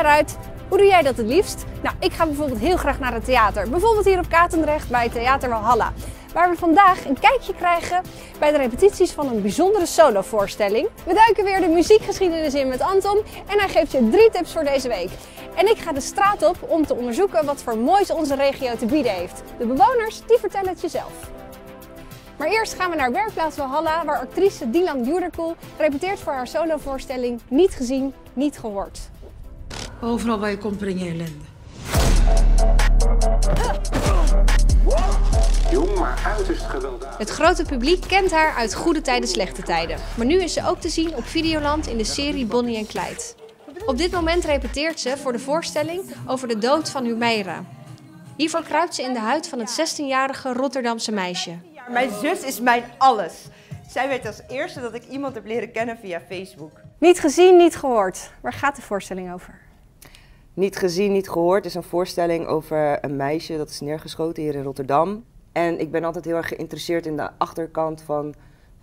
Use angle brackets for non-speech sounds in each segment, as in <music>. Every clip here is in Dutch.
eruit? Hoe doe jij dat het liefst? Nou, ik ga bijvoorbeeld heel graag naar het theater. Bijvoorbeeld hier op Katendrecht bij Theater Walhalla. Waar we vandaag een kijkje krijgen bij de repetities van een bijzondere solovoorstelling. We duiken weer de muziekgeschiedenis in met Anton en hij geeft je drie tips voor deze week. En ik ga de straat op om te onderzoeken wat voor moois onze regio te bieden heeft. De bewoners, die vertellen het jezelf. Maar eerst gaan we naar Werkplaats Walhalla, waar actrice Dilan Juderkoel repeteert voor haar solovoorstelling Niet gezien, niet gehoord. Overal waar je komt breng je ellende. Jong, maar uiterst gewelddadig. Het grote publiek kent haar uit goede tijden, slechte tijden. Maar nu is ze ook te zien op Videoland in de serie Bonnie en Clyde. Op dit moment repeteert ze voor de voorstelling over de dood van Humeira. Hiervoor kruipt ze in de huid van het 16-jarige Rotterdamse meisje. Mijn zus is mijn alles. Zij weet als eerste dat ik iemand heb leren kennen via Facebook. Niet gezien, niet gehoord. Waar gaat de voorstelling over? Niet gezien, niet gehoord is een voorstelling over een meisje dat is neergeschoten hier in Rotterdam. En ik ben altijd heel erg geïnteresseerd in de achterkant van,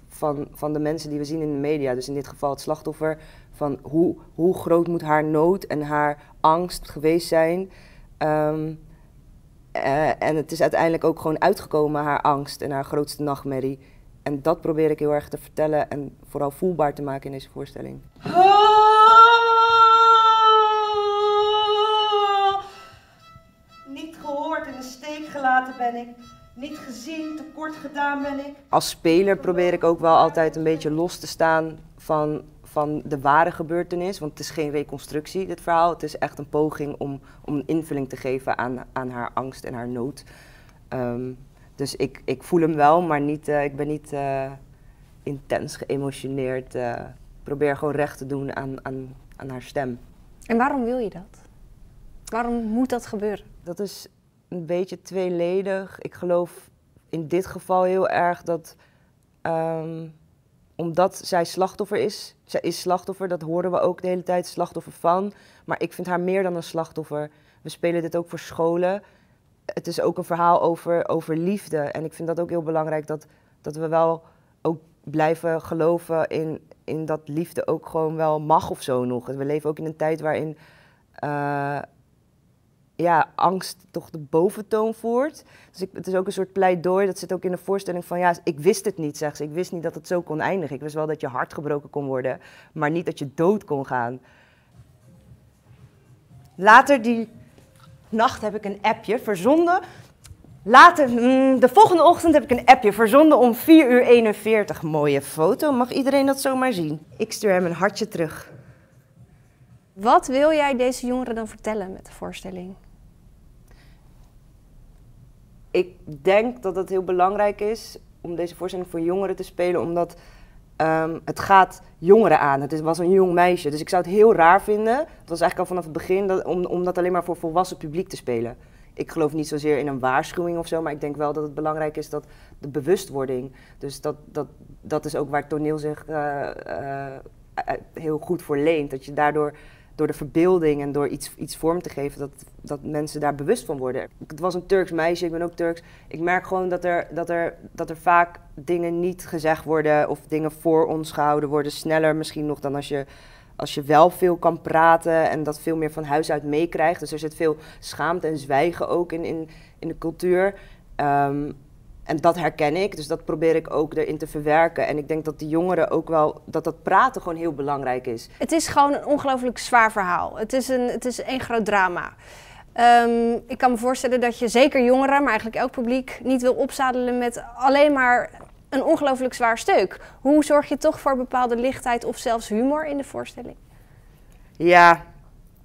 van, van de mensen die we zien in de media. Dus in dit geval het slachtoffer. Van hoe, hoe groot moet haar nood en haar angst geweest zijn. Ehm, eh, en het is uiteindelijk ook gewoon uitgekomen, haar angst en haar grootste nachtmerrie. En dat probeer ik heel erg te vertellen en vooral voelbaar te maken in deze voorstelling. Ben ik. Niet gezien, tekort gedaan ben ik. Als speler probeer ik ook wel altijd een beetje los te staan van, van de ware gebeurtenis. Want het is geen reconstructie, dit verhaal. Het is echt een poging om, om een invulling te geven aan, aan haar angst en haar nood. Ehm, dus ik, ik voel hem wel, maar niet, eh, ik ben niet eh, intens geëmotioneerd. eh. Ik probeer gewoon recht te doen aan, aan, aan haar stem. En waarom wil je dat? Waarom moet dat gebeuren? Dat is een beetje tweeledig. Ik geloof in dit geval heel erg dat ehm, omdat zij slachtoffer is, zij is slachtoffer, dat horen we ook de hele tijd, slachtoffer van. Maar ik vind haar meer dan een slachtoffer. We spelen dit ook voor scholen. Het is ook een verhaal over, over liefde. En ik vind dat ook heel belangrijk dat, dat we wel ook blijven geloven in, in dat liefde ook gewoon wel mag of zo nog. We leven ook in een tijd waarin eh, ja, angst toch de boventoon voert. Dus ik, het is ook een soort pleidooi, dat zit ook in de voorstelling van... ja, ik wist het niet, zegt ze. Ik wist niet dat het zo kon eindigen. Ik wist wel dat je hart gebroken kon worden, maar niet dat je dood kon gaan. Later die nacht heb ik een appje verzonden. Later, mm, de volgende ochtend heb ik een appje verzonden om 4 uur 41. Mooie foto, mag iedereen dat zomaar zien? Ik stuur hem een hartje terug. Wat wil jij deze jongeren dan vertellen met de voorstelling? Ik denk dat het heel belangrijk is om deze voorstelling voor jongeren te spelen, omdat ehm, het gaat jongeren aan. Het was een jong meisje, dus ik zou het heel raar vinden. Het was eigenlijk al vanaf het begin dat, om, om dat alleen maar voor volwassen publiek te spelen. Ik geloof niet zozeer in een waarschuwing of zo, maar ik denk wel dat het belangrijk is dat de bewustwording. Dus dat, dat, dat is ook waar toneel zich eh, eh, eh, heel goed voor leent. Dat je daardoor door de verbeelding en door iets, iets vorm te geven, dat, dat mensen daar bewust van worden. Het was een Turks meisje, ik ben ook Turks. Ik merk gewoon dat er, dat er, dat er vaak dingen niet gezegd worden of dingen voor ons gehouden worden. Sneller misschien nog dan als je, als je wel veel kan praten en dat veel meer van huis uit meekrijgt. Dus er zit veel schaamte en zwijgen ook in, in, in de cultuur. Ehm, en dat herken ik, dus dat probeer ik ook erin te verwerken. En ik denk dat de jongeren ook wel, dat dat praten gewoon heel belangrijk is. Het is gewoon een ongelooflijk zwaar verhaal. Het is een, het is één groot drama. Ehm, ik kan me voorstellen dat je zeker jongeren, maar eigenlijk elk publiek, niet wil opzadelen met alleen maar een ongelooflijk zwaar stuk. Hoe zorg je toch voor bepaalde lichtheid of zelfs humor in de voorstelling? Ja,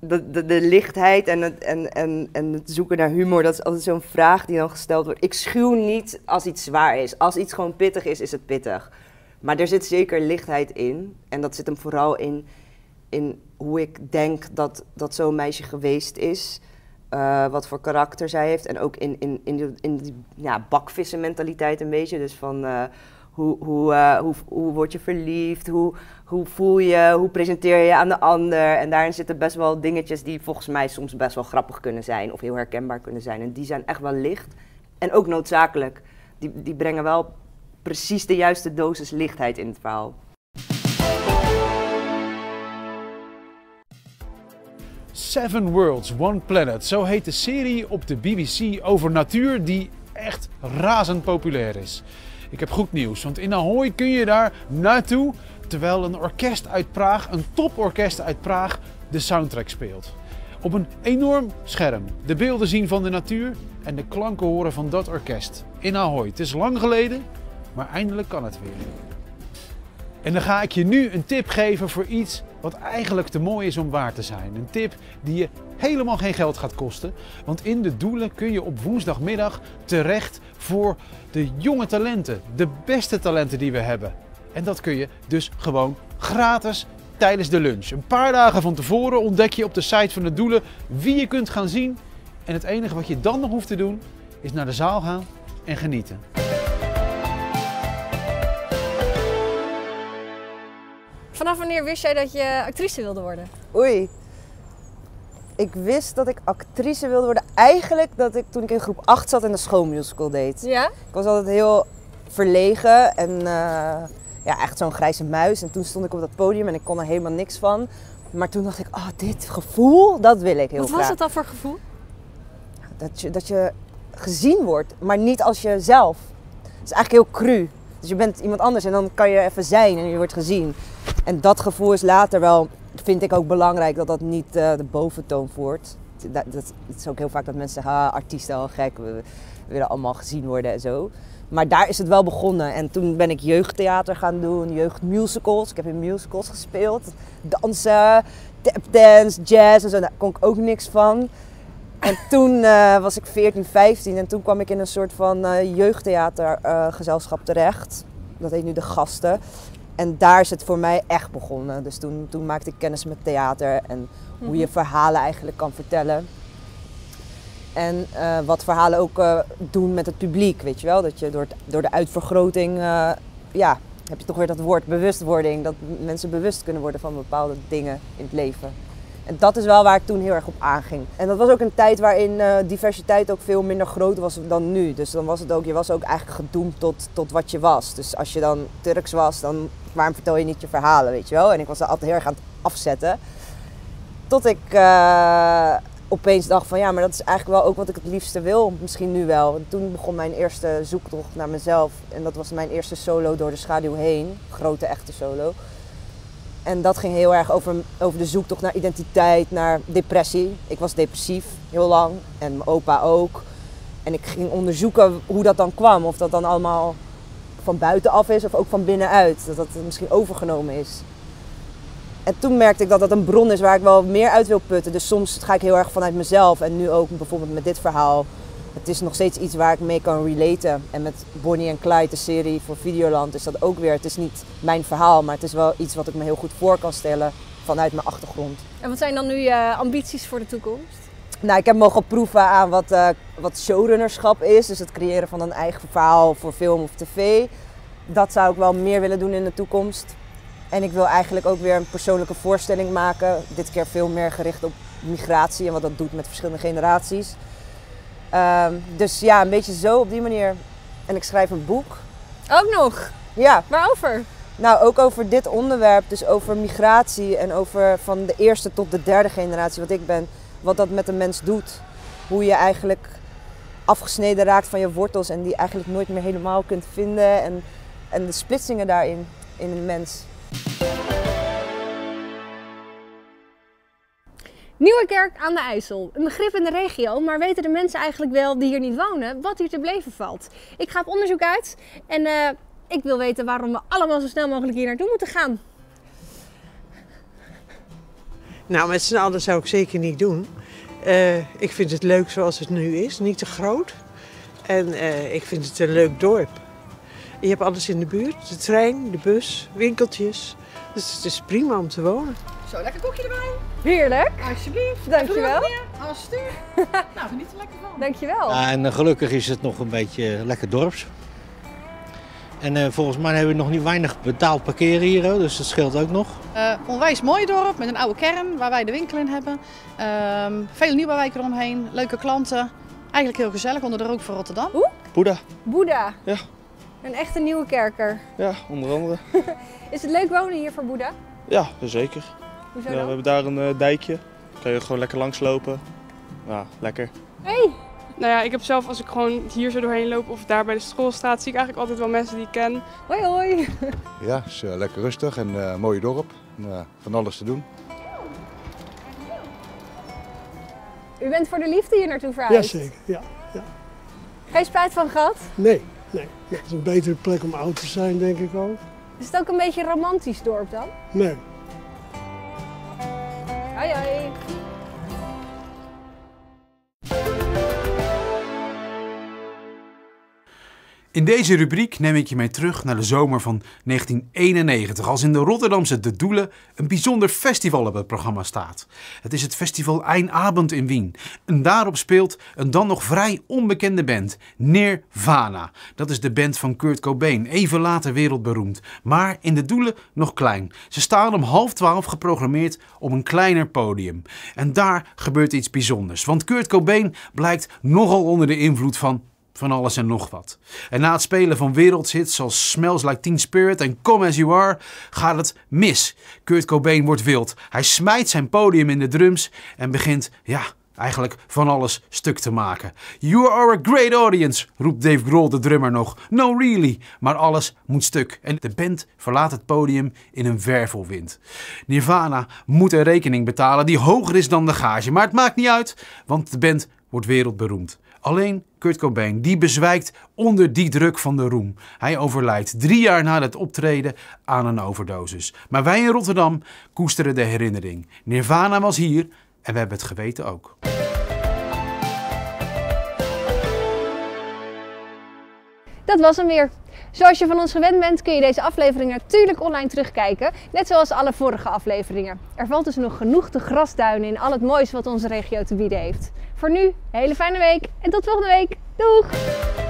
de, de, de lichtheid en het, en, en, en het zoeken naar humor, dat is altijd zo'n vraag die dan gesteld wordt. Ik schuw niet als iets zwaar is. Als iets gewoon pittig is, is het pittig. Maar er zit zeker lichtheid in. En dat zit hem vooral in, in hoe ik denk dat, dat zo'n meisje geweest is. Eh, wat voor karakter zij heeft. En ook in, in, in, die, in die ja, een beetje. Dus van eh, hoe, hoe, eh, hoe, hoe word je verliefd? Hoe, hoe voel je? Hoe presenteer je je aan de ander? En daarin zitten best wel dingetjes die volgens mij soms best wel grappig kunnen zijn. Of heel herkenbaar kunnen zijn. En die zijn echt wel licht. En ook noodzakelijk. Die, die brengen wel precies de juiste dosis lichtheid in het verhaal. Seven Worlds, One Planet. Zo heet de serie op de BBC over natuur die echt razend populair is. Ik heb goed nieuws, want in Ahoy kun je daar naartoe terwijl een orkest uit Praag, een toporkest uit Praag, de soundtrack speelt. Op een enorm scherm. De beelden zien van de natuur en de klanken horen van dat orkest. In Ahoy. Het is lang geleden, maar eindelijk kan het weer. En dan ga ik je nu een tip geven voor iets wat eigenlijk te mooi is om waar te zijn. Een tip die je helemaal geen geld gaat kosten. Want in de doelen kun je op woensdagmiddag terecht voor de jonge talenten. De beste talenten die we hebben. En dat kun je dus gewoon gratis tijdens de lunch. Een paar dagen van tevoren ontdek je op de site van de doelen wie je kunt gaan zien. En het enige wat je dan nog hoeft te doen is naar de zaal gaan en genieten. Vanaf wanneer wist jij dat je actrice wilde worden? Oei. Ik wist dat ik actrice wilde worden. Eigenlijk dat ik toen ik in groep 8 zat en de schoolmusical deed. Ja? Ik was altijd heel verlegen en eh, ja, echt zo'n grijze muis. En toen stond ik op dat podium en ik kon er helemaal niks van. Maar toen dacht ik, oh, dit gevoel, dat wil ik heel Wat graag. was het dan voor gevoel? Dat je, dat je gezien wordt, maar niet als jezelf. Het is eigenlijk heel cru. Dus je bent iemand anders en dan kan je even zijn en je wordt gezien. En dat gevoel is later wel, vind ik ook belangrijk, dat dat niet eh, de boventoon voert. Dat, dat, is ook heel vaak dat mensen zeggen, ah, artiesten, al gek, we, we willen allemaal gezien worden en zo. Maar daar is het wel begonnen. En toen ben ik jeugdtheater gaan doen, jeugdmusicals. Ik heb in musicals gespeeld. Dansen, tapdance, jazz en zo. Daar kon ik ook niks van. En toen eh, was ik 14, 15 en toen kwam ik in een soort van eh, jeugdtheatergezelschap terecht. Dat heet nu De Gasten. En daar is het voor mij echt begonnen. Dus toen, toen maakte ik kennis met theater en hoe je verhalen eigenlijk kan vertellen. En eh, wat verhalen ook doen met het publiek, weet je wel. Dat je door, het- door de uitvergroting, ja, heb je toch weer dat woord bewustwording. Dat mensen bewust kunnen worden van bepaalde dingen in het leven. En dat is wel waar ik toen heel erg op aanging. En dat was ook een tijd waarin eh, diversiteit ook veel minder groot was dan nu. Dus dan was het ook, je was ook eigenlijk gedoemd tot, tot wat je was. Dus als je dan Turks was, dan waarom vertel je niet je verhalen, weet je wel. En ik was daar altijd heel erg aan het afzetten. Tot ik eh, opeens dacht van ja, maar dat is eigenlijk wel ook wat ik het liefste wil. Misschien nu wel. En toen begon mijn eerste zoektocht naar mezelf. En dat was mijn eerste solo door de schaduw heen. Grote echte solo. En dat ging heel erg over, over de zoektocht naar identiteit, naar depressie. Ik was depressief heel lang en mijn opa ook. En ik ging onderzoeken hoe dat dan kwam. Of dat dan allemaal van buitenaf is of ook van binnenuit. Dat dat misschien overgenomen is. En toen merkte ik dat dat een bron is waar ik wel meer uit wil putten. Dus soms ga ik heel erg vanuit mezelf. En nu ook bijvoorbeeld met dit verhaal. Het is nog steeds iets waar ik mee kan relaten. En met Bonnie en Clyde, de serie voor Videoland, is dat ook weer. Het is niet mijn verhaal, maar het is wel iets wat ik me heel goed voor kan stellen vanuit mijn achtergrond. En wat zijn dan nu je ambities voor de toekomst? Nou, ik heb mogen proeven aan wat, eh, wat showrunnerschap is. Dus het creëren van een eigen verhaal voor film of tv. Dat zou ik wel meer willen doen in de toekomst. En ik wil eigenlijk ook weer een persoonlijke voorstelling maken. Dit keer veel meer gericht op migratie en wat dat doet met verschillende generaties. Ehm, dus ja, een beetje zo op die manier. En ik schrijf een boek. Ook nog. Ja, Waarover? nou ook over dit onderwerp. Dus over migratie en over van de eerste tot de derde generatie wat ik ben. Wat dat met een mens doet. Hoe je eigenlijk afgesneden raakt van je wortels en die eigenlijk nooit meer helemaal kunt vinden. En, en de splitsingen daarin in een mens. Nieuwekerk aan de IJssel. Een begrip in de regio, maar weten de mensen eigenlijk wel die hier niet wonen wat hier te beleven valt? Ik ga op onderzoek uit en eh, ik wil weten waarom we allemaal zo snel mogelijk hier naartoe moeten gaan. Nou, met z'n allen zou ik zeker niet doen. Eh, ik vind het leuk zoals het nu is, niet te groot. En eh, ik vind het een leuk dorp. Je hebt alles in de buurt, de trein, de bus, winkeltjes. Dus het is prima om te wonen. Zo, lekker koekje erbij. Heerlijk, Alsjeblieft. dankjewel. Alsjeblieft. <laughs> nou, geniet er lekker van. Dankjewel. Ja, en eh, gelukkig is het nog een beetje lekker dorps. En eh, volgens mij hebben we nog niet weinig betaald parkeren hier, hoor, dus dat scheelt ook nog. Eh, onwijs mooi dorp met een oude kern waar wij de winkel in hebben. Ehm veel nieuwbouwwijken eromheen, leuke klanten. Eigenlijk heel gezellig onder de rook van Rotterdam. Boeddha, Boeddha. Ja. Een echte nieuwe kerker. ja, onder andere. <laughs> Is het leuk wonen hier voor Boeddha? Ja, zeker. Hoezo Ja, we hebben daar een eh, dijkje. Kan je gewoon lekker langslopen. Ja, lekker. Hey! Nou ja, ik heb zelf als ik gewoon hier zo doorheen loop of daar bij de schoolstraat, zie ik eigenlijk altijd wel mensen die ik ken. Hoi hoi! <laughs> Ja, het is eh, lekker rustig en uh, mooi dorp. Uh, van alles te doen. U bent voor de liefde hier naartoe verhuisd? Jazeker, ja. ja. Geen spijt van gehad? Nee, nee. Het is een betere plek om oud te zijn, denk ik ook. Is het ook een beetje een romantisch dorp dan? Nee. In deze rubriek neem ik je mee terug naar de zomer van 1991, als in de Rotterdamse De Doelen een bijzonder festival op het programma staat. Het is het festival Eindabend in Wien. En daarop speelt een dan nog vrij onbekende band, Nirvana. Dat is de band van Kurt Cobain, even later wereldberoemd, maar in De Doelen nog klein. Ze staan om half twaalf geprogrammeerd op een kleiner podium. En daar gebeurt iets bijzonders, want Kurt Cobain blijkt nogal onder de invloed van van alles en nog wat. En na het spelen van wereldhits zoals Smells Like Teen Spirit en Come As You Are gaat het mis. Kurt Cobain wordt wild. Hij smijt zijn podium in de drums en begint, ja, eigenlijk van alles stuk te maken. You are a great audience, roept Dave Grohl de drummer nog. No really, maar alles moet stuk. En de band verlaat het podium in een wervelwind. Nirvana moet een rekening betalen die hoger is dan de gage, maar het maakt niet uit, want de band wordt wereldberoemd. Alleen Kurt Cobain, die bezwijkt onder die druk van de roem. Hij overlijdt drie jaar na het optreden aan een overdosis. Maar wij in Rotterdam koesteren de herinnering. Nirvana was hier en we hebben het geweten ook. Dat was hem weer. Zoals je van ons gewend bent kun je deze aflevering natuurlijk online terugkijken, net zoals alle vorige afleveringen. Er valt dus nog genoeg te grasduinen in al het moois wat onze regio te bieden heeft. Voor nu, hele fijne week en tot volgende week. Doeg!